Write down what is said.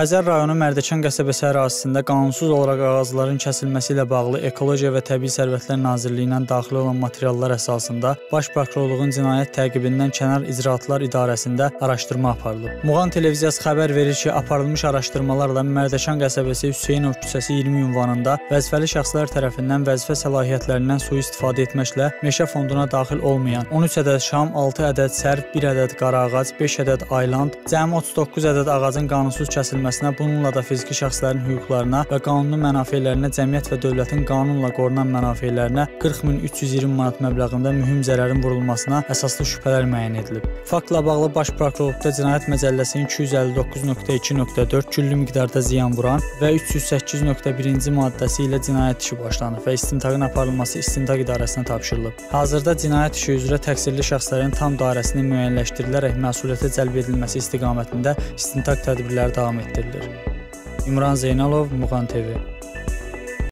Xəzər rayonu Mərdəkan qəsəbəsi ərazisində qanunsuz olaraq ağacların kəsilməsi ilə bağlı Ekologiya və Təbii Sərvətlər Nazirliyindən daxil olan materiallar əsasında Baş Prokurorluğun cinayət təqibindən kənar icraatlar idarəsində araşdırma aparılıb. Muğan televiziyası xəbər verir ki, aparılmış araşdırmalarla Mərdəkan qəsəbəsi Hüseynov küçəsi 20 ünvanında vəzifəli şəxslər tərəfindən vəzifə səlahiyyətlərindən sui-istifadə etməklə meşə fonduna daxil olmayan 13 ədəd şam, 6 ədəd sərf, 1 ədəd qara ağac, 5 ədəd ayland, cəmi 39 ədəd ağacın qanunsuz kəsilməsi edilməsinə, bununla da fiziki şəxslərin hüquqlarına və qanuni mənafelərinə, cəmiyyət və dövlətin qanunla qorunan mənafelərinə 40320 manat məbləğində mühüm zərərin vurulmasına əsaslı şübhələr müəyyən edilib. Faktla bağlı Baş Prokurorluqda Cinayət Məcəlləsinin 259.2.4 küllü miqdarda ziyan vuran və 308.1-ci maddəsi ilə cinayət işi başlanıb və istintaqın aparılması istintaq idarəsinə tapşırılıb. Hazırda cinayət işi üzrə təqsirli şəxslərin tam dairəsinin müəyyənləşdirilərək məsuliyyətə cəlb edilməsi istiqamətində istintaq tədbirləri davam etdirilir. İmran Zeynalov, Muğan TV.